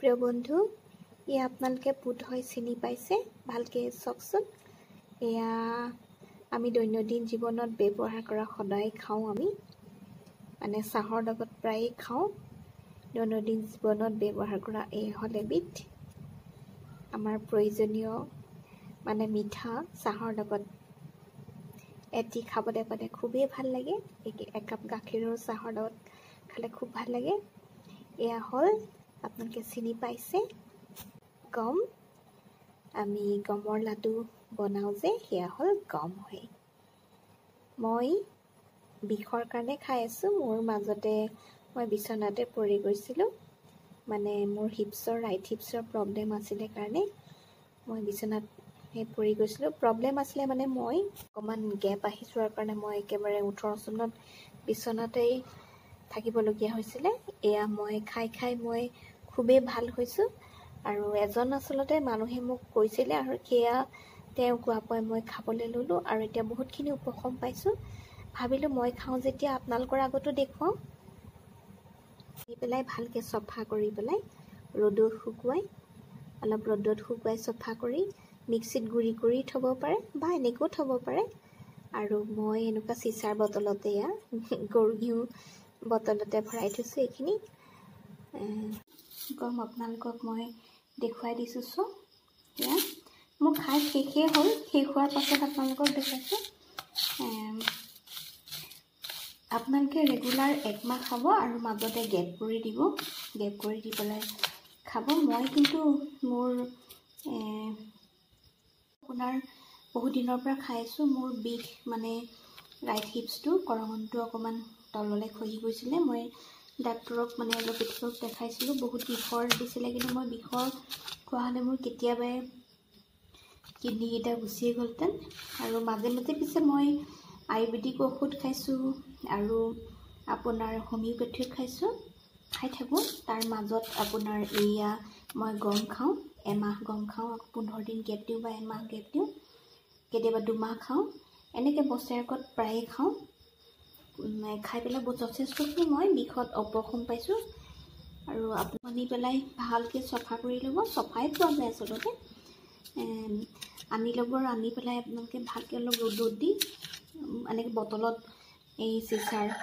প্ৰিয় বন্ধু এয়া আপোনালোকে বোধহয় চিনি পাইছে ভালকৈ চাওকচোন এয়া আমি দৈনন্দিন জীৱনত ব্যৱহাৰ কৰা সদায় খাওঁ আমি। মানে চাহৰ লগত প্ৰায়ে খাওঁ। দৈনন্দিন জীৱনত ব্যৱহাৰ কৰা এই হ'ল এবিধ। আমাৰ প্ৰয়োজনীয় মানে মিঠা চাহৰ লগত এটি খাবলৈ পালে খুবেই ভাল লাগে। একাপ গাখীৰৰ চাহৰ লগত খালে খুব ভাল লাগে। এয়া হ'ল আপোনালোকে চিনি পাইছে? গম? আমি গমৰ লাডু বনাওঁ যে সেয়া হ'ল গম হয় মই বিষৰ কাৰণে খাই আছোঁ মোৰ মাজতে মই বিচনাতে পৰি গৈছিলোঁ। মানে মোৰ হিপছৰ ৰাইট হিপছৰ প্ৰব্লেম আছিলে কাৰণে মই বিচনাত পৰি গৈছিলোঁ। প্ৰব্লেম আছিলে মানে মই অকণমান গেপ আহি যোৱাৰ কাৰণে মই একেবাৰে ওঠৰ চনত বিচনাতেই থাকিবলগীয়া হৈছিলে। এয়া মই খাই খাই মই খুবেই ভাল হৈছোঁ। আৰু এজন আচলতে মানুহে মোক কৈছিলে আৰু সেয়া তেওঁ কোৱা পাই মই খাবলৈ ল'লোঁ আৰু এতিয়া বহুতখিনি উপশম পাইছোঁ। ভাবিলোঁ মই খাওঁ যেতিয়া আপোনালোকৰ আগতো দেখুৱাওঁ। দি পেলাই ভালকৈ চফা কৰি পেলাই ৰ'দত শুকুৱাই অলপ ৰ'দত শুকুৱাই চফা কৰি মিক্সিত গুড়ি কৰি থ'ব পাৰে বা এনেকৈও থ'ব পাৰে। আৰু মই এনেকুৱা চিচাৰ বটলতে এয়া গৰু ঘিউ বটলতে ভৰাই থৈছোঁ এইখিনি। গম আপোনালোকক মই দেখুৱাই দিছোঁ চব এয়া। মোৰ খাই শেষেই হ'ল শেষ হোৱাৰ পাছত আপোনালোকক দেখাইছোঁ। আপোনালোকে ৰেগুলাৰ একমাহ খাব আৰু মাজতে গেপ কৰি দিব। গেপ কৰি দি পেলাই খাব। মই কিন্তু মোৰ আপোনাৰ বহুত দিনৰ পৰা খাই আছোঁ মোৰ বিষ মানে ৰাইট হিপছটো কৰঙনটো অকণমান তললৈ খহি গৈছিলে। মই ডাক্তৰক মানে এল'পেথিকক দেখাইছিলোঁ বহুত বিষৰ দিছিলে কিন্তু মই বিষৰ খোৱা হ'লে মোৰ কেতিয়াবাই কিডনীকেইটা গুচিয়ে গ'লহেঁতেন আৰু মাজে মাজে পিছে মই আয়ুৰ্বেদিক ঔষধ খাইছোঁ আৰু আপোনাৰ হোমিঅ'পেথিক খাইছোঁ খাই থাকোঁ। তাৰ মাজত আপোনাৰ এয়া মই গম খাওঁ এমাহ গম খাওঁ আকৌ পোন্ধৰ দিন গেপ দিওঁ বা এমাহ গেপ দিওঁ কেতিয়াবা দুমাহ খাওঁ। এনেকৈ বছৰেকত প্ৰায়ে খাওঁ। খাই পেলাই যথেষ্টখিনি মই বিষত অপশম পাইছোঁ। আৰু আপুনি পেলাই ভালকৈ চফা কৰি ল'ব। চফাই পোৱা যায় আচলতে। আনি ল'ব আৰু আনি পেলাই আপোনালোকে ভালকৈ অলপ ৰ'দত দি এনেকৈ বটলত এই চিচাৰ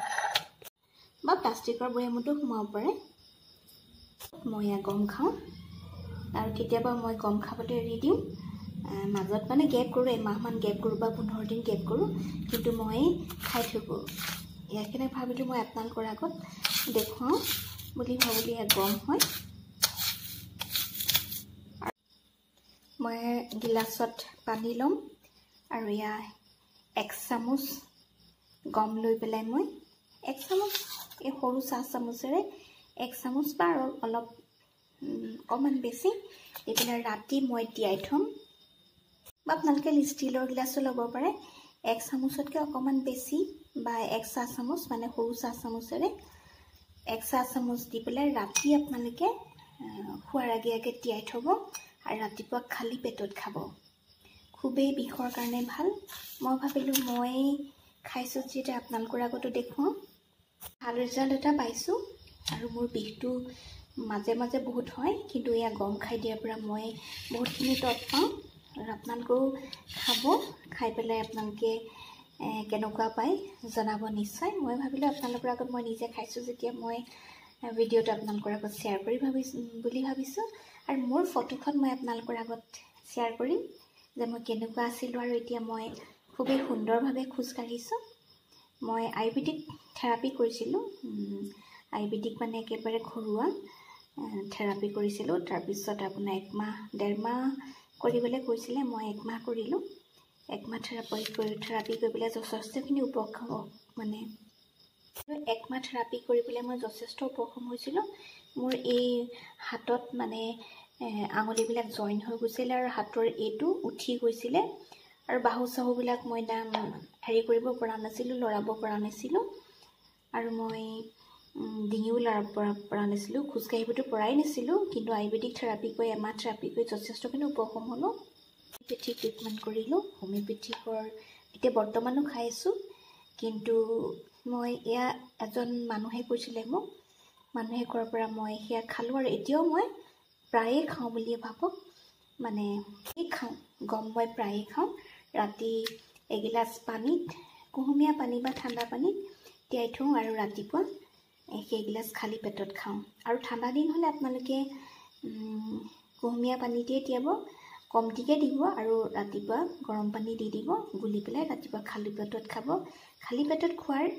বা প্লাষ্টিকৰ বৈয়ামতো সোমাব পাৰে। মই গম খাওঁ। আৰু কেতিয়াবা মই গম খাবলৈ এৰি দিওঁ। মাজত মানে গেপ কৰোঁ এমাহমান গেপ কৰোঁ বা পোন্ধৰ দিন গেপ কৰোঁ কিন্তু মই খাই থাকোঁ। ইয়াখিনি ভাবিলোঁ মই আপোনালোকৰ আগত দেখুৱাওঁ বুলি ভাবিলোঁ এয়া গম হয়। মই গিলাচত পানী ল'ম আৰু এয়া এক চামুচ গম লৈ পেলাই মই এক চামুচ এই সৰু চাহ চামুচেৰে এক চামুচ বা অলপ অকণমান বেছি দি পেলাই ৰাতি মই তিয়াই থ'ম। বা আপোনালোকে ষ্টীলৰ গিলাচো ল'ব পাৰে। এক চামুচতকৈ অকণমান বেছি বা এক চাহ চামুচ মানে সৰু চাহ চামুচেৰে এক চাহ চামুচ দি পেলাই ৰাতি আপোনালোকে শোৱাৰ আগে আগে তিয়াই থ'ব আৰু ৰাতিপুৱা খালী পেটত খাব। খুবেই বিষৰ কাৰণে ভাল। মই ভাবিলোঁ মই খাইছোঁ যেতিয়া আপোনালোকৰ আগতো দেখুৱাওঁ। ভাল ৰিজাল্ট এটা পাইছোঁ আৰু মোৰ বিষটো মাজে মাজে বহুত হয় কিন্তু এয়া গম খাই দিয়াৰ পৰা মই বহুতখিনি তৎ পাওঁ আৰু আপোনালোকেও খাব খাই পেলাই আপোনালোকে কেনেকুৱা পায় জনাব নিশ্চয়। মই ভাবিলোঁ আপোনালোকৰ আগত মই নিজে খাইছোঁ যেতিয়া মই ভিডিঅ'টো আপোনালোকৰ আগত শ্বেয়াৰ কৰি ভাবিছোঁ বুলি ভাবিছোঁ। আৰু মোৰ ফটোখন মই আপোনালোকৰ আগত শ্বেয়াৰ কৰিম যে মই কেনেকুৱা আছিলোঁ আৰু এতিয়া মই খুবেই সুন্দৰভাৱে খোজকাঢ়িছোঁ মই আয়ুৰ্বেদিক থেৰাপি কৰিছিলোঁ আয়ুৰ্বেদিক মানে একেবাৰে ঘৰুৱা থেৰাপি কৰিছিলোঁ। তাৰপিছত আপোনাৰ একমাহ ডেৰমাহ কৰিবলৈ কৈছিলে মই একমাহ কৰিলোঁ। একমাহ থেৰাপি কৰি থেৰাপি কৰি পেলাই যথেষ্টখিনি উপশম মানে একমাহ থেৰাপি কৰি পেলাই মই যথেষ্ট উপশম হৈছিলোঁ। মোৰ এই হাতত মানে আঙুলিবিলাক জইন হৈ গৈছিলে আৰু হাতৰ এইটো উঠি গৈছিলে। আৰু বাহু চাহুবিলাক মই হেৰি কৰিব পৰা নাছিলোঁ লৰাব পৰা নাছিলোঁ। আৰু মই ডিঙিও লৰাব পৰা নাছিলোঁ খোজকাঢ়িবতো পৰাই নাছিলোঁ কিন্তু আয়ুৰ্বেদিক থেৰাপি কৰি এমাহ থেৰাপি কৰি যথেষ্টখিনি উপশম হ'লোঁ। হোমিঅ'পেথিক ট্ৰিটমেণ্ট কৰিলোঁ হোমিঅ'পেথিকৰ এতিয়া বৰ্তমানো খাই আছোঁ কিন্তু মই এয়া এজন মানুহে কৈছিলে মোক মানুহে কোৱাৰ পৰা মই সেয়া খালোঁ আৰু এতিয়াও মই প্ৰায়ে খাওঁ বুলিয়ে ভাবক মানে কি খাওঁ গম মই প্ৰায়ে খাওঁ। ৰাতি এগিলাচ পানীত কুহুমীয়া পানী বা ঠাণ্ডা পানীত তিয়াই থওঁ আৰু ৰাতিপুৱা সেইগিলাচ খালী পেটত খাওঁ। আৰু ঠাণ্ডা দিন হ'লে আপোনালোকে কুহুমীয়া পানীতেই তিয়াব কমটিকৈ দিব আৰু ৰাতিপুৱা গৰম পানী দি দিব গুলি পেলাই ৰাতিপুৱা খালী পেটত খাব। খালী পেটত খোৱাৰ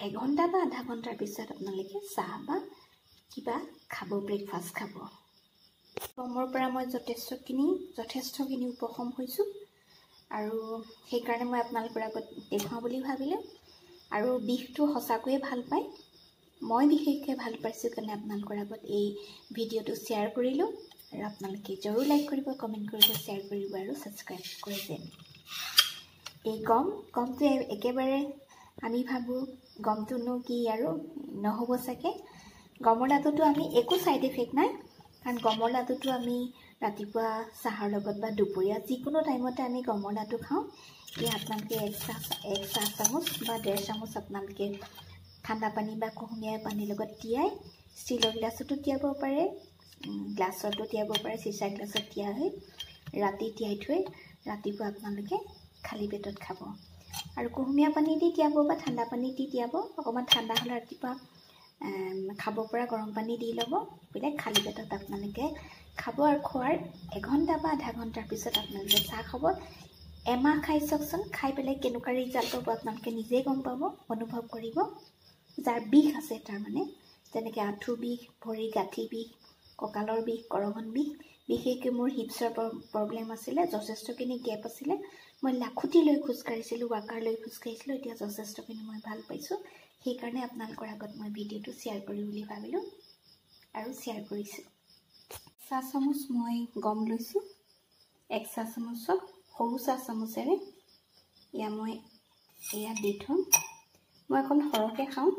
এঘণ্টা বা আধা ঘণ্টাৰ পিছত আপোনালোকে চাহ বা কিবা খাব ব্ৰেকফাষ্ট খাব। গমৰ পৰা মই যথেষ্টখিনি যথেষ্টখিনি উপশম হৈছোঁ। আৰু সেইকাৰণে মই আপোনালোকৰ আগত দেখুৱাওঁ বুলি ভাবিলোঁ। আৰু বিষটো সঁচাকৈয়ে ভাল পায়। মই বিশেষকৈ ভাল পাইছোঁ কাৰণে আপোনালোকৰ আগত এই ভিডিঅ'টো শ্বেয়াৰ কৰিলোঁ আৰু আপোনালোকে জৰুৰ লাইক কৰিব কমেণ্ট কৰিব শ্বেয়াৰ কৰিব আৰু ছাবস্ক্ৰাইব কৰি দিয়ে এই গম গমটো একেবাৰে আমি ভাবোঁ গমটোনো কি আৰু নহ'ব চাগে। গমৰ লাডুটো আমি একো ছাইড এফেক্ট নাই কাৰণ গমৰ লাডুটো আমি ৰাতিপুৱা চাহৰ লগত বা দুপৰীয়া যিকোনো টাইমতে আমি গমৰ লাডু খাওঁ। এই আপোনালোকে এক চাহ এক চাহ চামুচ বা ডেৰ চামুচ আপোনালোকে ঠাণ্ডা পানী বা কুহুমীয়া পানীৰ লগত তিয়াই ষ্টীলৰ গ্লাছতো তিয়াব পাৰে গ্লাছতো তিয়াব পাৰে চিচা গ্লাছত তিয়াই হৈ ৰাতি তিয়াই থৈ ৰাতিপুৱা আপোনালোকে খালী পেটত খাব। আৰু কুহুমীয়া পানী দি তিয়াব বা ঠাণ্ডা পানী দি তিয়াব অকণমান ঠাণ্ডা হ'লে ৰাতিপুৱা খাব পৰা গৰম পানী দি ল'ব বেলেগ খালী পেটত আপোনালোকে খাব আৰু খোৱাৰ এঘণ্টা বা আধা ঘণ্টাৰ পিছত আপোনালোকে চাহ খাব। এমাহ খাই চাওকচোন খাই পেলাই কেনেকুৱা ৰিজাল্ট পাব আপোনালোকে নিজেই গম পাব অনুভৱ কৰিব। যাৰ বিষ আছে তাৰমানে যেনেকৈ আঁঠু বিষ ভৰি গাঁঠি বিষ কঁকালৰ বিষ কৰঙণ বিষ বিশেষকৈ মোৰ হিপছৰ প্ৰব্লেম আছিলে যথেষ্টখিনি গেপ আছিলে। মই লাখুটি লৈ খোজকাঢ়িছিলোঁ ৱাকাৰ লৈ খোজকাঢ়িছিলোঁ এতিয়া যথেষ্টখিনি মই ভাল পাইছোঁ। সেইকাৰণে আপোনালোকৰ আগত মই ভিডিঅ'টো শ্বেয়াৰ কৰিম বুলি ভাবিলোঁ আৰু শ্বেয়াৰ কৰিছোঁ। চাহ চামুচ মই গম লৈছোঁ। এক চাহ চামুচত সৰু চাহ চামুচেৰে এয়া মই এয়া দি থ'ম। মই অকণ সৰহকৈ খাওঁ।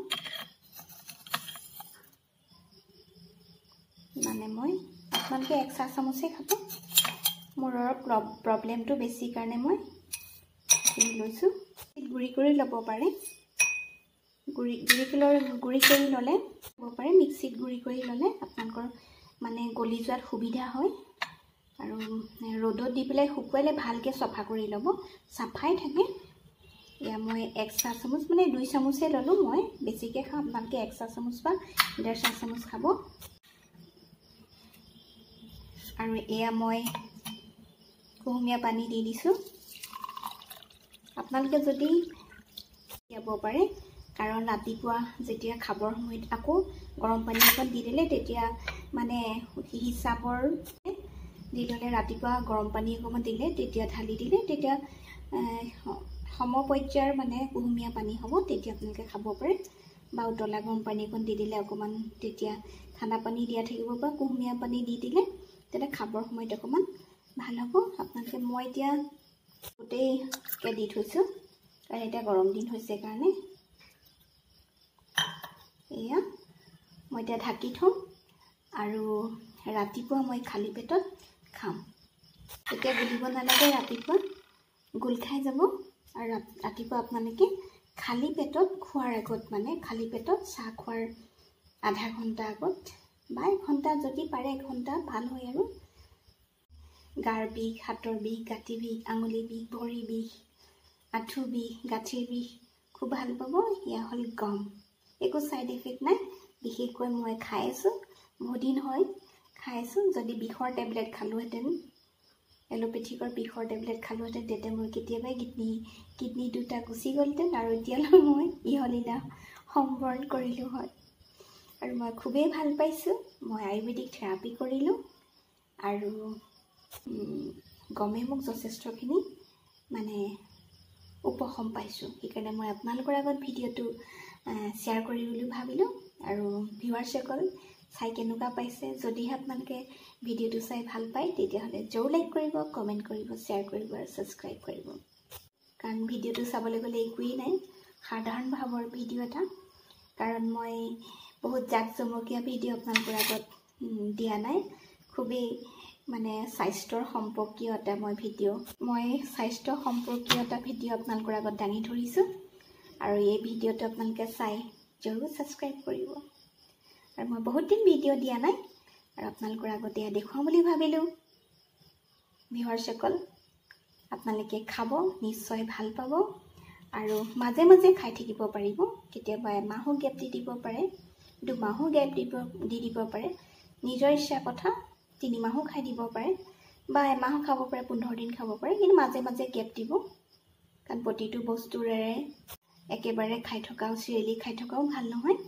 মানে মই আপোনালোকে এক চাহ চামুচেই খাব। মোৰ অলপ প্ৰব্লেমটো বেছি কাৰণে মই লৈছোঁ। গুড়ি কৰি ল'ব পাৰে। গুড়ি গুড়ি গুড়ি কৰি ল'লে ল'ব পাৰে। মিক্সিত গুড়ি কৰি ল'লে আপোনালোকৰ মানে গলি যোৱাত সুবিধা হয়। আৰু ৰ'দত দি পেলাই শুকুৱালে ভালকৈ চফা কৰি ল'ব। চাফাই থাকে। এয়া মই এক চাহ চামুচ মানে দুই চামুচেই ল'লোঁ মই। বেছিকৈ খাওঁ আপোনালোকে এক চাহ চামুচ বা ডেৰ চাহ চামুচ খাব। আৰু এয়া মই কুহুমীয়া পানী দি দিছোঁ। আপোনালোকে যদি দিয়াব পাৰে কাৰণ ৰাতিপুৱা যেতিয়া খাবৰ সময়ত আকৌ গৰম পানী অকণ দি দিলে তেতিয়া মানে হিচাপৰ দি ল'লে ৰাতিপুৱা গৰম পানী অকণমান দিলে তেতিয়া ঢালি দিলে তেতিয়া সমপৰ্যায়ৰ মানে কুহুমীয়া পানী হ'ব তেতিয়া আপোনালোকে খাব পাৰে। বা উতলা গৰম পানী অকণ দি দিলে অকণমান তেতিয়া ঠাণ্ডা পানী দিয়া থাকিব বা কুহুমীয়া পানী দি দিলে তেতিয়া খাবৰ সময়ত অকণমান ভাল হ'ব। আপোনালোকে মই এতিয়া গোটেইকৈ দি থৈছোঁ কাৰণ এতিয়া গৰম দিন হৈছে কাৰণে। এয়া মই এতিয়া ঢাকি থ'ম আৰু ৰাতিপুৱা মই খালী পেটত খাম। এতিয়া গুলিব নালাগে ৰাতিপুৱা গোল খাই যাব। আৰু ৰাতিপুৱা আপোনালোকে খালী পেটত খোৱাৰ আগত মানে খালী পেটত চাহ খোৱাৰ আধা ঘণ্টা আগত বা এঘণ্টা যদি পাৰে এঘণ্টা ভাল হয় আৰু। গাৰ বিষ হাতৰ বিষ গাঁঠি বিষ আঙুলি বিষ ভৰি বিষ আঁঠু বিষ গাঁঠিৰ বিষ খুব ভাল পাব এয়া হ'ল গম। একো ছাইড এফেক্ট নাই বিশেষকৈ মই খাই আছোঁ বহুত দিন হয় খাই আছোঁ যদি বিষৰ টেবলেট খালোঁহেঁতেন। এল'পেথিকৰ বিষৰ টেবলেট খালোঁহেঁতেন তেতিয়া মোৰ কেতিয়াবাই কিডনী কিডনী দুটা গুচি গ'লহেঁতেন আৰু এতিয়ালৈ মই ইহলীলা সম্বৰণ কৰিলোঁ হয়। আৰু মই খুবেই ভাল পাইছোঁ। মই আয়ুৰ্বেদিক থেৰাপি কৰিলোঁ আৰু গমে মোক যথেষ্টখিনি মানে উপশম পাইছোঁ। সেইকাৰণে মই আপোনালোকৰ আগত ভিডিঅ'টো শ্বেয়াৰ কৰিম বুলি ভাবিলোঁ। আৰু ভিউৱাৰ্ছসকল চাই কেনেকুৱা পাইছে যদিহে আপোনালোকে ভিডিঅ'টো চাই ভাল পায় তেতিয়াহ'লে জোৰ লাইক কৰিব কমেণ্ট কৰিব শ্বেয়াৰ কৰিব আৰু ছাবস্ক্ৰাইব কৰিব। কাৰণ ভিডিঅ'টো চাবলৈ গ'লে একোৱেই নাই সাধাৰণ ভাৱৰ ভিডিঅ' এটা। কাৰণ মই বহুত জাক জমকীয়া ভিডিঅ' আপোনালোকৰ আগত দিয়া নাই। খুবেই মানে স্বাস্থ্যৰ সম্পৰ্কীয় এটা মই ভিডিঅ' মই স্বাস্থ্য সম্পৰ্কীয় এটা ভিডিঅ' আপোনালোকৰ আগত দাঙি ধৰিছোঁ। আৰু এই ভিডিঅ'টো আপোনালোকে চাই জৰুৰ ছাবস্ক্ৰাইব কৰিব। আৰু মই বহুত দিন ভিডিঅ' দিয়া নাই আৰু আপোনালোকৰ আগতে দেখুৱাওঁ বুলি ভাবিলোঁ। ভিউৱাৰসকল আপোনালোকে খাব নিশ্চয় ভাল পাব আৰু মাজে মাজে খাই থাকিব পাৰিব। কেতিয়াবা এমাহো গেপ দি দিব পাৰে দুমাহো গেপ দিব দি দিব পাৰে। নিজৰ ইচ্ছাৰ কথা তিনিমাহো খাই দিব পাৰে বা এমাহো খাব পাৰে পোন্ধৰ দিন খাব পাৰে কিন্তু মাজে মাজে গেপ দিব। কাৰণ প্ৰতিটো বস্তুৰে একেবাৰে খাই থকাও চিৰিয়েলি খাই থকাও ভাল নহয়।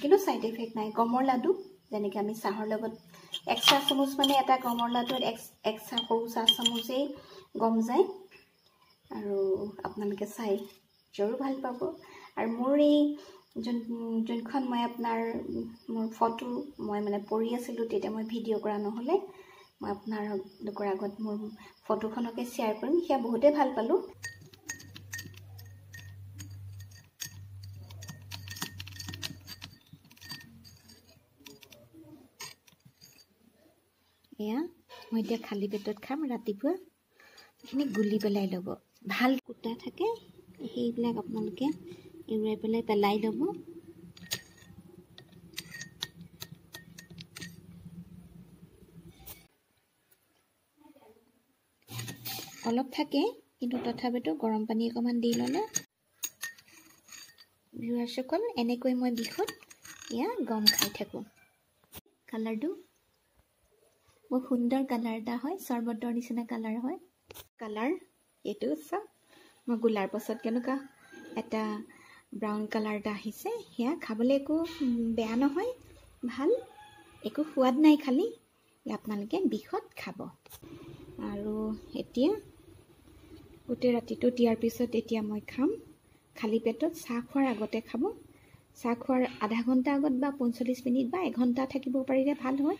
কিন্তু ছাইড এফেক্ট নাই। গমৰ লাডু যেনেকৈ আমি চাহৰ লগত এক চাহ চামুচ মানে এটা গমৰ লাডুত এক চাহ সৰু চাহ চামুচেই গম যায়। আৰু আপোনালোকে চাই জৰো ভাল পাব। আৰু মোৰ এই যোন যোনখন মই আপোনাৰ মোৰ ফটো মই মানে পঢ়ি আছিলোঁ তেতিয়া মই ভিডিঅ' কৰা নহ'লে মই আপোনালোকৰ আগত মোৰ ফটোখনকে শ্বেয়াৰ কৰিম। সেয়া বহুতেই ভাল পালোঁ এয়া মই এতিয়া খালী পেটত খাম ৰাতিপুৱা এইখিনি গুলি পেলাই ল'ব। ভাল কুটা থাকে সেইবিলাক আপোনালোকে এৰুৱাই পেলাই পেলাই ল'ব। অলপ থাকে কিন্তু তথাপিতো গৰম পানী অকণমান দি ল'লে। ভিউৱাৰ্ছসকল এনেকৈ মই বিষত এয়া গম খাই থাকোঁ। কালাৰটো বহুত সুন্দৰ কালাৰ এটা হয় চৰ্বতৰ নিচিনা কালাৰ হয়। কালাৰ এইটো চাওক মই গোলাৰ পাছত কেনেকুৱা এটা ব্ৰাউন কালাৰ এটা আহিছে সেয়া খাবলৈ একো বেয়া নহয় ভাল। একো সোৱাদ নাই খালি আপোনালোকে বিষত খাব। আৰু এতিয়া গোটেই ৰাতিটো দিয়াৰ পিছত এতিয়া মই খাম। খালী পেটত চাহ খোৱাৰ আগতে খাব। চাহ খোৱাৰ আধা ঘণ্টা আগত বা পঞ্চল্লিছ মিনিট বা এঘণ্টা থাকিব পাৰিলে ভাল হয়।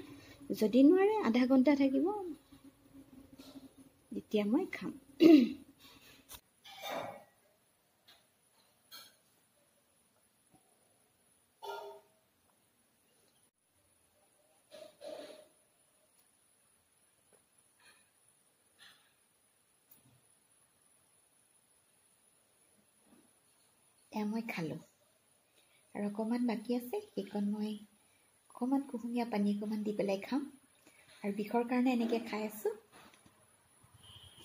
যদি নোৱাৰে আধা ঘণ্টা থাকিব। তেতিয়া মই খাম। মই খালোঁ। আৰু অকণমান বাকী আছে সেইকণ মই অকণমান কুহুমীয়া পানী অকণমান দি পেলাই খাম। আৰু বিষৰ কাৰণে এনেকৈ খাই আছোঁ।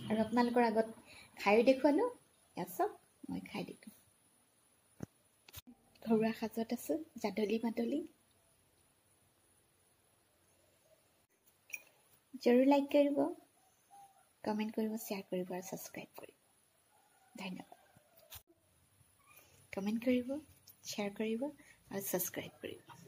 আৰু আপোনালোকৰ আগত খায়ো দেখুৱালোঁ। চাওক মই খাই দিলোঁ। ঘৰুৱা সাজত আছোঁ জাদলি মাদলি। জৰুৰ লাইক কৰিব কমেণ্ট কৰিব শ্বেয়াৰ কৰিব আৰু ছাবস্ক্ৰাইব কৰিব। ধন্যবাদ। কমেণ্ট কৰিব শ্বেয়াৰ কৰিব আৰু ছাবস্ক্ৰাইব কৰিব।